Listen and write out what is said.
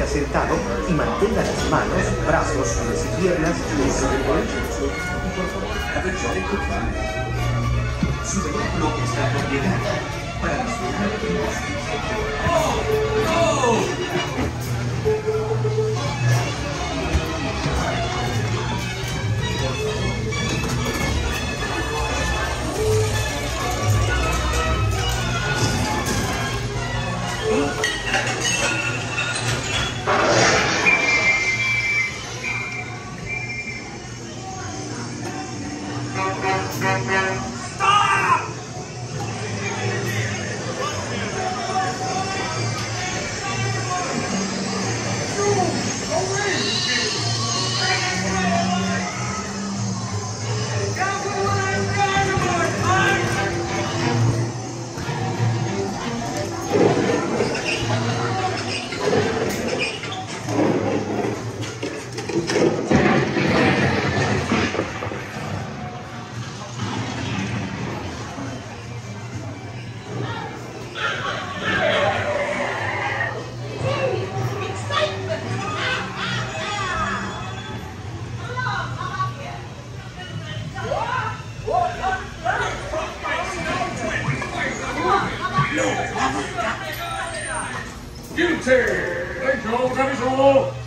permanezca sentado y mantenga las manos, brazos, y piernas sobre el bolsillo. Su vehículo está propiedad para los Guilty! Thank you,